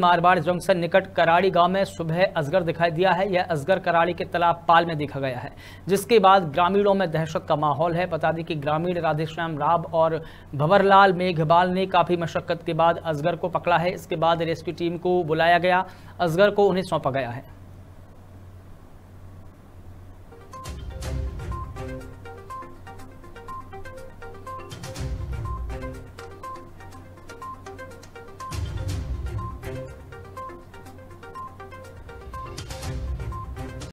Marwar junction निकट कराड़ी गाँव में सुबह असगर दिखाई दिया है। यह असगर कराड़ी के तालाब पाल में देखा गया है, जिसके बाद ग्रामीणों में दहशत का माहौल है। बता दें कि ग्रामीण राधेश्याम राव और भंवरलाल मेघवाल ने काफ़ी मशक्कत के बाद अजगर को पकड़ा है। इसके बाद रेस्क्यू टीम को बुलाया गया। असगर को उन्हें सौंपा गया है।